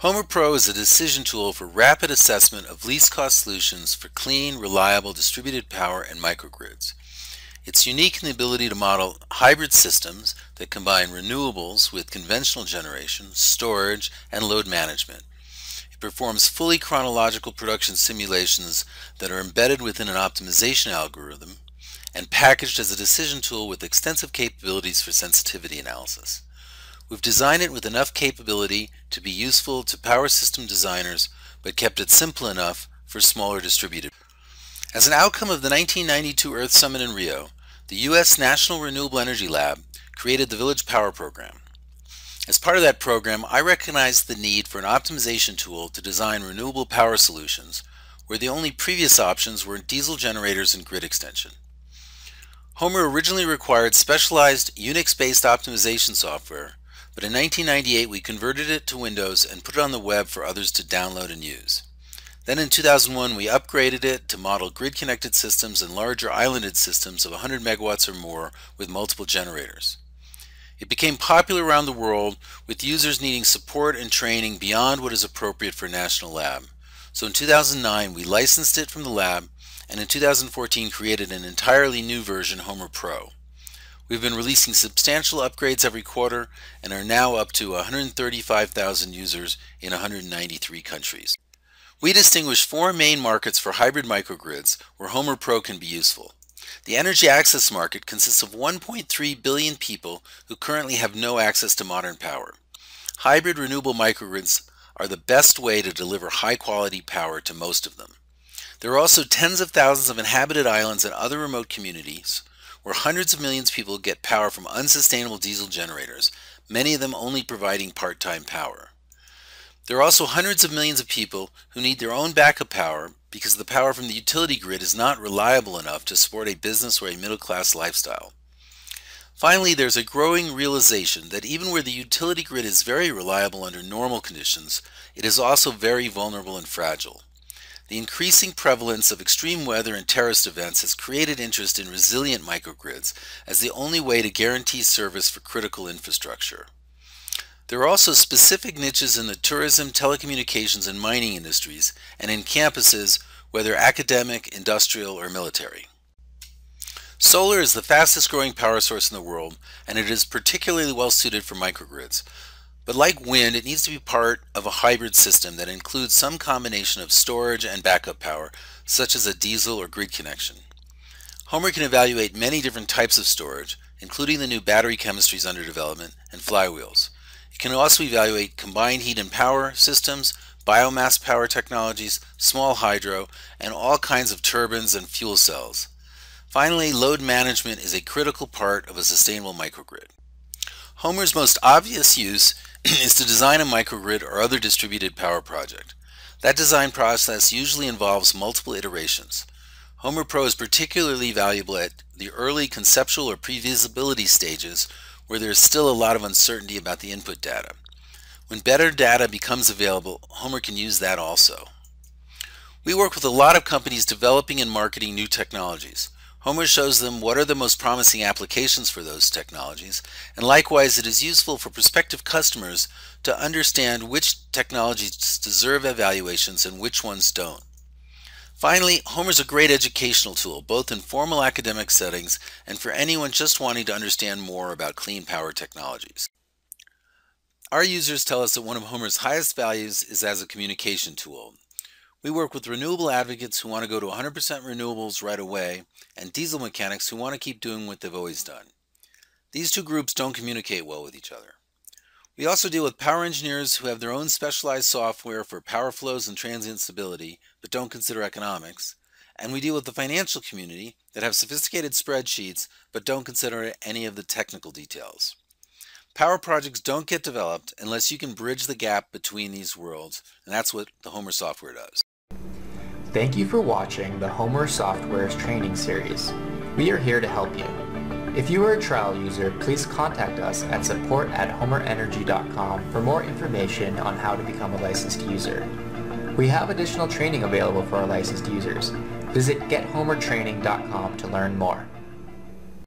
Homer Pro is a decision tool for rapid assessment of least cost solutions for clean, reliable distributed power and microgrids. It's unique in the ability to model hybrid systems that combine renewables with conventional generation, storage, and load management. It performs fully chronological production simulations that are embedded within an optimization algorithm and packaged as a decision tool with extensive capabilities for sensitivity analysis. We've designed it with enough capability to be useful to power system designers, but kept it simple enough for smaller distributed. As an outcome of the 1992 Earth Summit in Rio, the U.S. National Renewable Energy Lab created the Village Power Program. As part of that program, I recognized the need for an optimization tool to design renewable power solutions, where the only previous options were diesel generators and grid extension. Homer originally required specialized Unix-based optimization software but in 1998 we converted it to Windows and put it on the web for others to download and use. Then in 2001 we upgraded it to model grid-connected systems and larger islanded systems of 100 megawatts or more with multiple generators. It became popular around the world with users needing support and training beyond what is appropriate for a national lab. So in 2009 we licensed it from the lab and in 2014 created an entirely new version Homer Pro. We've been releasing substantial upgrades every quarter and are now up to 135,000 users in 193 countries. We distinguish four main markets for hybrid microgrids where Homer Pro can be useful. The energy access market consists of 1.3 billion people who currently have no access to modern power. Hybrid renewable microgrids are the best way to deliver high quality power to most of them. There are also tens of thousands of inhabited islands and other remote communities where hundreds of millions of people get power from unsustainable diesel generators, many of them only providing part-time power. There are also hundreds of millions of people who need their own backup power because the power from the utility grid is not reliable enough to support a business or a middle-class lifestyle. Finally, there's a growing realization that even where the utility grid is very reliable under normal conditions, it is also very vulnerable and fragile. The increasing prevalence of extreme weather and terrorist events has created interest in resilient microgrids as the only way to guarantee service for critical infrastructure. There are also specific niches in the tourism, telecommunications, and mining industries, and in campuses, whether academic, industrial, or military. Solar is the fastest growing power source in the world, and it is particularly well suited for microgrids, but like wind, it needs to be part of a hybrid system that includes some combination of storage and backup power, such as a diesel or grid connection. Homer can evaluate many different types of storage, including the new battery chemistries under development and flywheels. It can also evaluate combined heat and power systems, biomass power technologies, small hydro, and all kinds of turbines and fuel cells. Finally, load management is a critical part of a sustainable microgrid. Homer's most obvious use is to design a microgrid or other distributed power project. That design process usually involves multiple iterations. Homer Pro is particularly valuable at the early conceptual or pre-feasibility stages where there is still a lot of uncertainty about the input data. When better data becomes available, Homer can use that also. We work with a lot of companies developing and marketing new technologies. Homer shows them what are the most promising applications for those technologies, and likewise it is useful for prospective customers to understand which technologies deserve evaluations and which ones don't. Finally, Homer is a great educational tool, both in formal academic settings and for anyone just wanting to understand more about clean power technologies. Our users tell us that one of Homer's highest values is as a communication tool. We work with renewable advocates who want to go to 100% renewables right away and diesel mechanics who want to keep doing what they've always done. These two groups don't communicate well with each other. We also deal with power engineers who have their own specialized software for power flows and transient stability, but don't consider economics. And we deal with the financial community that have sophisticated spreadsheets, but don't consider any of the technical details. Power projects don't get developed unless you can bridge the gap between these worlds, and that's what the Homer software does. Thank you for watching the Homer Software's training series. We are here to help you. If you are a trial user, please contact us at support at homerenergy.com for more information on how to become a licensed user. We have additional training available for our licensed users. Visit gethomertraining.com to learn more.